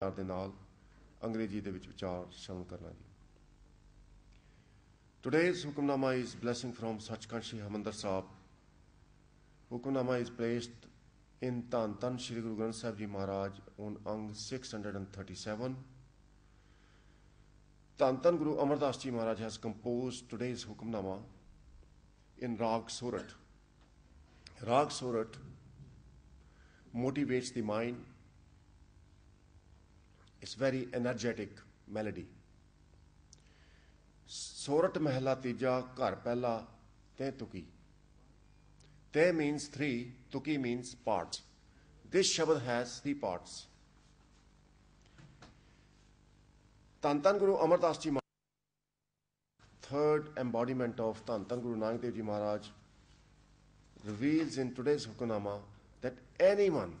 ਪਿਆਰ ਦੇ ਨਾਲ ਅੰਗਰੇਜ਼ੀ ਦੇ ਵਿੱਚ ਵਿਚਾਰ ਸ਼ਾਮਲ ਕਰਨਾ ਜੀ today's Hukamnama is blessing from Sachkhand Shri Harmandar Sahib. Hukamnama is placed in Dhan Dhan Shri Guru Granth Sahib ji Maharaj on ਅੰਗ 637 ਧੰਨ ਧੰਨ Guru Amardas ji Maharaj has composed today's Hukamnama in Raag Sorath Raag Sorath motivates the mind It's very energetic melody. Sorath ਮਹਿਲਾ ਤੀਜਾ ਘਰ ਪਹਿਲਾ ਤੇ ਤੁਕੀ ਤੇ means three tuki means parts this shabad has three parts ਧੰਨ ਧੰਨ ਗੁਰੂ ਅਮਰਦਾਸ ਜੀ third embodiment of ਧੰਨ ਧੰਨ Guru Nanak Dev ji Maharaj reveals in today's hukunama that anyone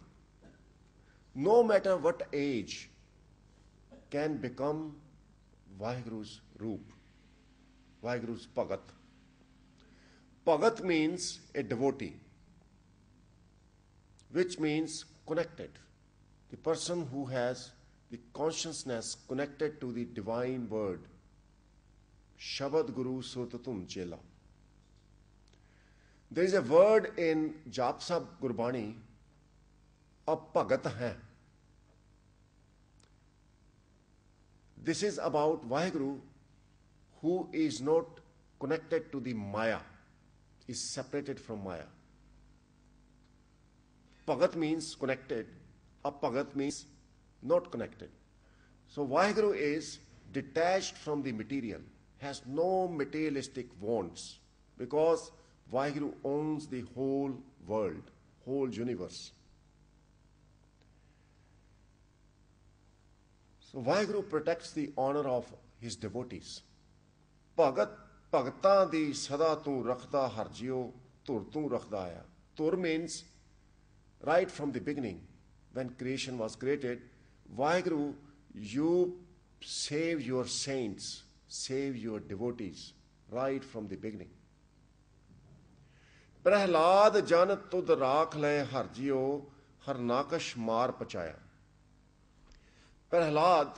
no matter what age can become Waheguru's roop Waheguru's bhagat bhagat means a devotee which means connected the person who has the consciousness connected to the divine word शबद गुरु सुरत तुम चेला there is a word in जापसा Gurbani a bhagat है This is about Vaheguru who is not connected to the Maya, is separated from Maya. Pagat means connected, a Apagat means not connected. So Vaheguru is detached from the material, has no materialistic wants, because Vaheguru owns the whole world, whole universe. So Vaheguru protects the honor of his devotees. ਭਗਤ ਭਗਤਾਂ ਦੀ ਸਦਾ ਤੂੰ ਰੱਖਦਾ ਹਰ ਜਿਉ ਧੁਰ ਤੂੰ ਰੱਖਦਾ ਆ ਧੁਰ means right from the beginning when creation was created Waheguru you save your saints save your devotees right from the beginning Prahlad ਜਨ ਤੁਧ ਰਾਖ ਲੈ ਹਰ ਜਿਉ ਹਰਨਾਕਸ਼ ਮਾਰ ਪਚਾਇਆ But Ahlad,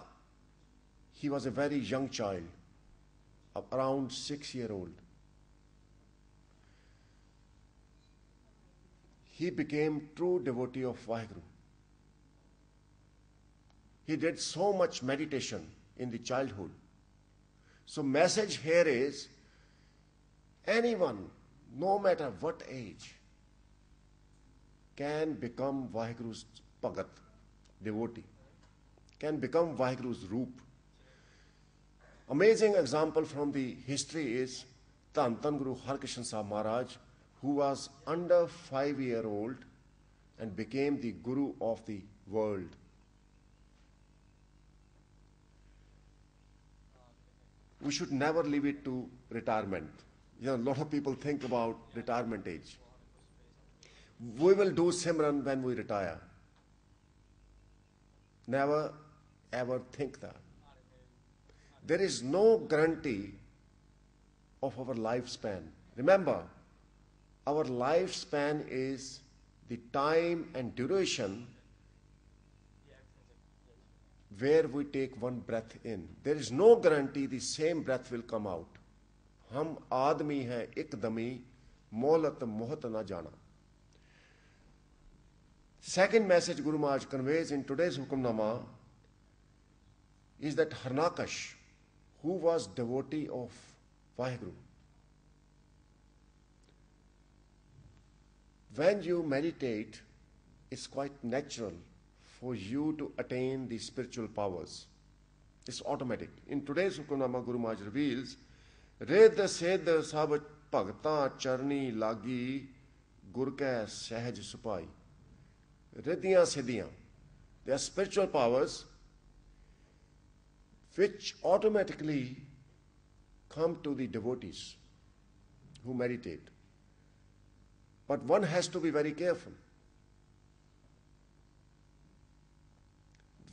he was a very young child, around six year old. He became true devotee of Vaheguru. He did so much meditation in the childhood. So message here is anyone, no matter what age, can become Vaheguru's bhagat devotee can become Vaheguru's Roop. Amazing example from the history is Dhan Dhan Guru Harkishan Sahib Maharaj, who was under five year old and became the Guru of the world. We should never leave it to retirement. You know, a lot of people think about retirement age. We will do Simran when we retire. Never ever think that there is no guarantee of our lifespan. Remember, our lifespan is the time and duration where we take one breath in. There is no guarantee the same breath will come out. हम आदमी हैं एकदमी मोहलत मोहत ना जाना Second message Guru Maharaj conveys in today's Hukamnama is that Harnakash, who was devotee of Vaheguru. When you meditate, it's quite natural for you to attain the spiritual powers. It's automatic. In today's Hukamnama, Guru Maharaj reveals, Red Sed Sab Charni Lagi Gurka Sahaj Supai. Riddhiyan Siddhiyan. They are spiritual powers which automatically come to the devotees who meditate. But one has to be very careful.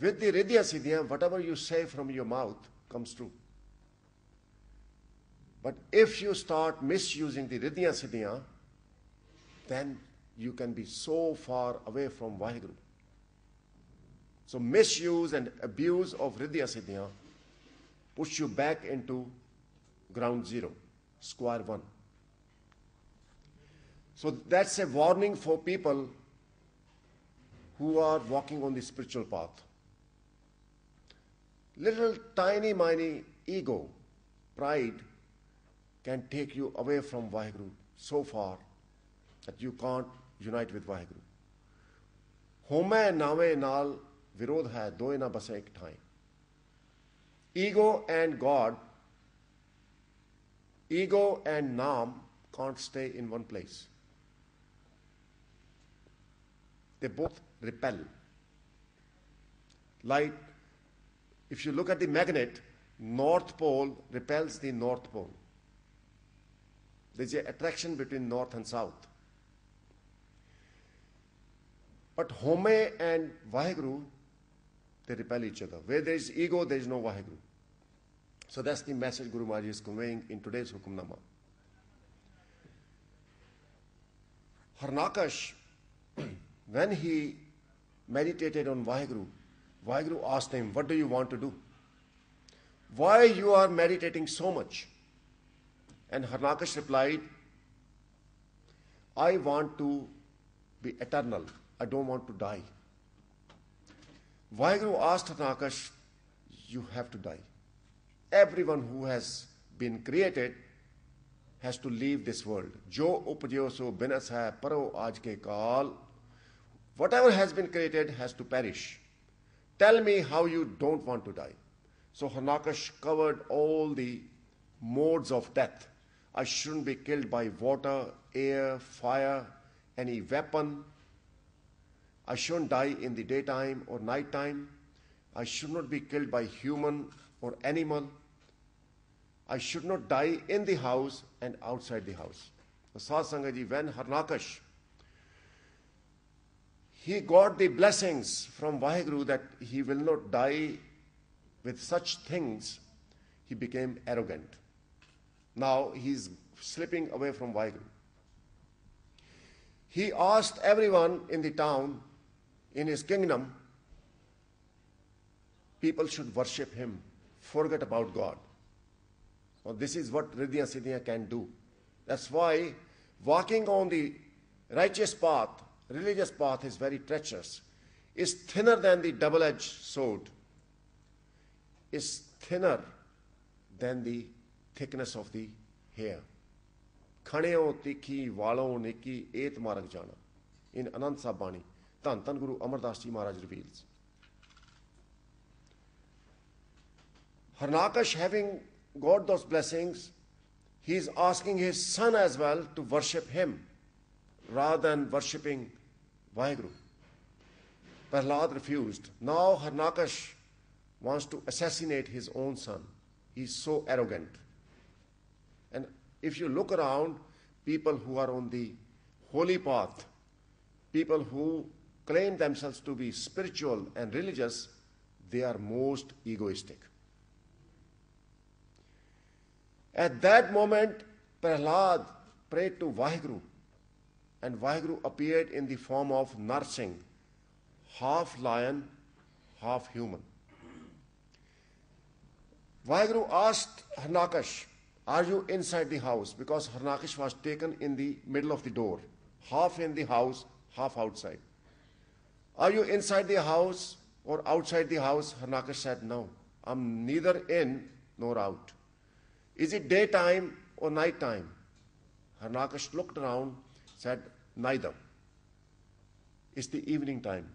With the Ridya Siddhya, whatever you say from your mouth comes true. But if you start misusing the Ridya Siddhya, then you can be so far away from Vaheguru. So misuse and abuse of Ridya Siddhya puts you back into ground zero, square one. So that's a warning for people who are walking on the spiritual path. Little tiny miny ego, pride, can take you away from Vaheguru so far that you can't unite with Vaheguru. होमै नावे नाल विरोध है दोए ना बसे एक ठाई ego and god ego and Nam can't stay in one place. They both repel. Like if you look at the magnet north pole repels the north pole. There's an attraction between north and south. But Haumai and Vaheguru, they repel each other. Where there is ego, there is no Vaheguru. So that's the message Guru Maharaj is conveying in today's Hukumnama. Harnakash, when he meditated on Vaheguru, Vaheguru asked him, What do you want to do? Why you are meditating so much? And Harnakash replied, I want to be eternal. I don't want to die. Vaheguru asked Nakash, You have to die. Everyone who has been created has to leave this world. Jo upajyo so binas hai paro aaj ke kaal. Whatever has been created has to perish. Tell me how you don't want to die. So Harnakash covered all the modes of death. I shouldn't be killed by water, air, fire, any weapon, I shouldn't die in the daytime or nighttime. I should not be killed by human or animal. I should not die in the house and outside the house. Satsangaji, when Harnakash, he got the blessings from Vaheguru that he will not die with such things, he became arrogant. Now he's slipping away from Vaheguru. He asked everyone in the town in his kingdom, people should worship him, forget about God. Now, this is what Riddhya Siddhya can do. That's why walking on the righteous path, religious path, is very treacherous, is thinner than the double edged sword, is thinner than the thickness of the hair. खणे हो तिखी वालों निकी एत मारक जाना इन Dhan Guru Amardas Ji Maharaj reveals. Harnakash, having got those blessings, he is asking his son as well to worship him rather than worshipping Vaheguru. Prahlad refused. Now Harnakash wants to assassinate his own son. He's so arrogant. And if you look around, people who are on the holy path, people who claim themselves to be spiritual and religious, they are most egoistic. At that moment, Prahlad prayed to Vaheguru, and Vaheguru appeared in the form of Narsingh, half lion, half human. Vaheguru asked Harnakash, Are you inside the house? Because Harnakash was taken in the middle of the door, half in the house, half outside. Are you inside the house or outside the house? Harnakash said, No, I'm neither in nor out. Is it daytime or nighttime? Harnakash looked around, said, Neither. It's the evening time.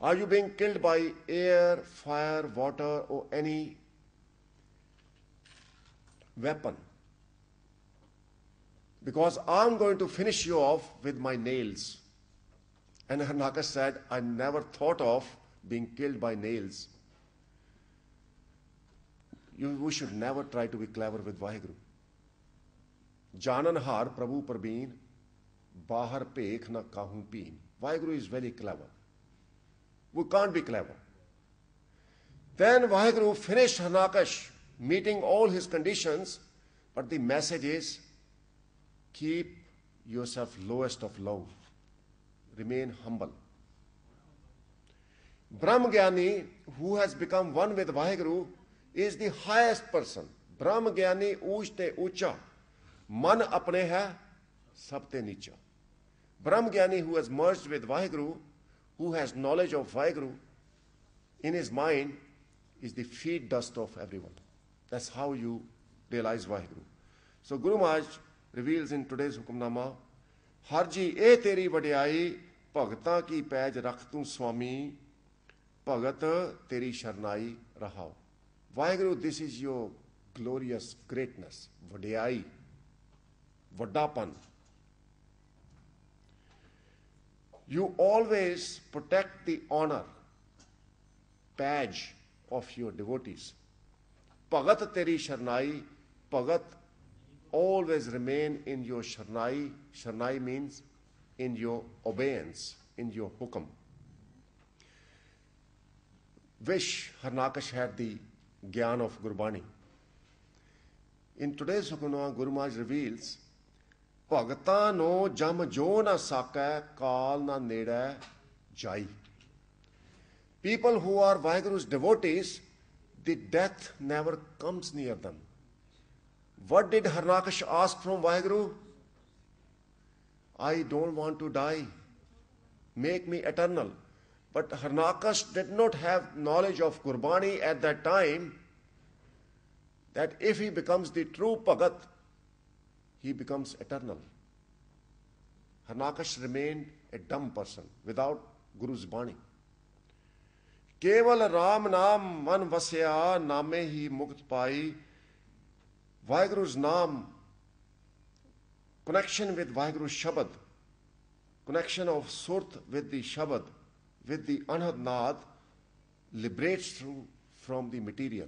Are you being killed by air, fire, water, or any weapon? Because I'm going to finish you off with my nails. And Harnaka said, I never thought of being killed by nails. You, we should never try to be clever with Vaheguru. Jananhar Prabhu Prabeen, Bahar Pekh na kahun peen. Vaheguru is very clever. We can't be clever. Then Vaheguru finished Harnakash, meeting all his conditions, but the message is keep yourself lowest of low remain humble. Brahmagyani, who has become one with Vaheguru, is the highest person. Brahmagyani ऊंचते ऊँचा मन अपने है सबते नीचा Brahmagyani, who has merged with Vaheguru, who has knowledge of Vaheguru, in his mind is the feet dust of everyone. That's how you realize Vaheguru. So Guru Maharaj reveals in today's Hukamnama, Harji, A teri वड्याई ਭਗਤਾਂ ਕੀ ਪੈਜ ਰੱਖ ਤੂੰ ਸੁਆਮੀ ਭਗਤ ਤੇਰੀ ਸ਼ਰਨਾਈ ਰਹਾਓ Waheguru this is your glorious greatness ਵਡਿਆਈ ਵੱਡਾਪਨ you always protect the honor badge of your devotees ਭਗਤ ਤੇਰੀ ਸ਼ਰਨਾਈ ਭਗਤ always remain in your Sharnai. Sharnai means in your obeyance, in your hukam. Wish Harnakash had the Gyan of Gurbani. In today's Hukamnama, Guru Maharaj reveals, ਭਗਤਾਂ ਨੂੰ ਜਮ jona ਨਾ kaal na ਨਾ ਨੇੜੈ people who are Vahiguru's devotees, the death never comes near them. What did Harnakash ask from Vaheguru? I don't want to die. Make me eternal. But Harnakas did not have knowledge of Gurbani at that time that if he becomes the true Bhagat, he becomes eternal. Harnakas remained a dumb person without Guru's Bani. केवल Ram नाम man vasya नामे hi mukt पाई Vaheguru's नाम connection with Vaheguru's Shabad, connection of Surt with the Shabad, with the Anhad Naad, liberates through from the material.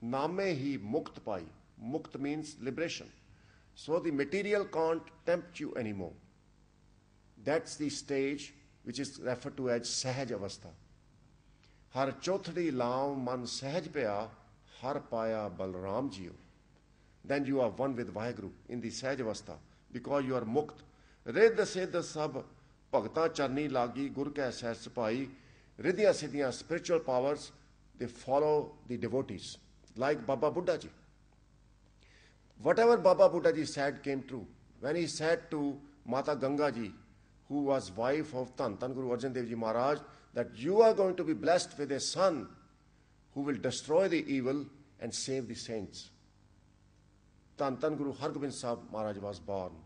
Name hi mukt pai. Mukt means liberation. So the material can't tempt you anymore. That's the stage which is referred to as Sahaj Avastha. ਹਰ ਚੌਥੜੀ ਲਾਮ ਮਨ ਸਹਿਜ ਪਿਆ ਹਰ ਪਾਇਆ Balram JIO then you are one with Vaheguru in the Sahaj because you are Mukt. Rid Siddha Sab Bhagata Charni Lagi Gur Ka Sair Sipai Ridhya Siddhya spiritual powers they follow the devotees like Baba Buddha Ji. Whatever Baba Buddha Ji said came true. When he said to Mata Ganga Ji, who was wife of Dhan, Dhan Guru Arjan Dev Ji Maharaj, that you are going to be blessed with a son who will destroy the evil and save the saints. ਧੰਨ ਧੰਨ ਗੁਰੂ ਹਰਗੋਬਿੰਦ ਸਾਹਿਬ ਮਹਾਰਾਜ ਵਾਸ born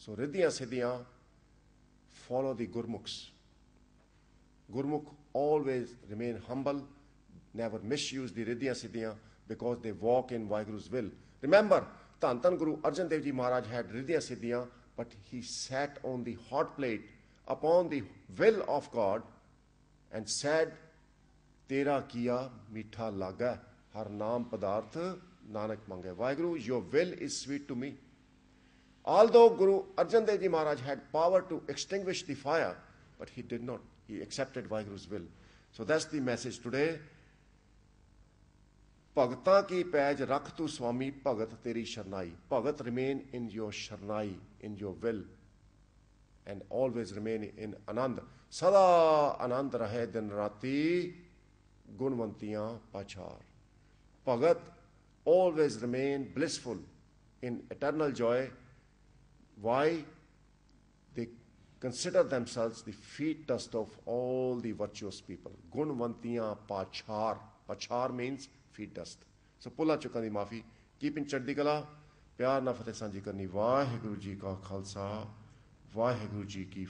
ਸੋ ਰਿੱਧੀਆਂ ਸਿੱਧੀਆਂ follow the gurmukhs gurmukh always remain humble never misuse the riddhiyan siddhiyan because they walk in Vaheguru's will remember ਧੰਨ ਧੰਨ ਗੁਰੂ ਅਰਜਨ ਦੇਵ ਜੀ ਮਹਾਰਾਜ had riddhiyan siddhiyan but he sat on the hot plate upon the will of God and said ਤੇਰਾ ਕੀਆ ਮਿੱਠਾ ਲਾਗਾ ਹਰ ਨਾਮ ਪਦਾਰਥ Nanak Mange. Vaheguru, your will is sweet to me. Although Guru Arjan Dev Ji Maharaj had power to extinguish the fire, but he did not. He accepted Vaheguru's will. So that's the message today. ਭਗਤਾਂ ਕੀ ਪੈਜ ਰੱਖ ਤੂੰ ਸੁਆਮੀ ਭਗਤ ਤੇਰੀ ਸ਼ਰਨਾਈ ਭਗਤ remain in your ਸ਼ਰਨਾਈ in your will and always remain in ਆਨੰਦ ਸਦਾ ਆਨੰਦ ਰਹੇ ਦਿਨ ਰਾਤੀ ਗੁਣਵੰਤੀਆਂ ਪਾਛਾਰ ਭਗਤ always remain blissful in eternal joy. Why? They consider themselves the featest of all the virtuous people. Gunvantiya pachar. Pachar means feet dust. So pulla chukandi mafi. maafi. Keep in chardi kala. ਪਿਆਰ ਨਾਲ ਫਤਿਹ ਸਾਂਝੀ ਕਰਨੀ ਵਾਹਿਗੁਰੂ ਜੀ ਕਾ ਖਾਲਸਾ ਵਾਹਿਗੁਰੂ ਜੀ ਕੀ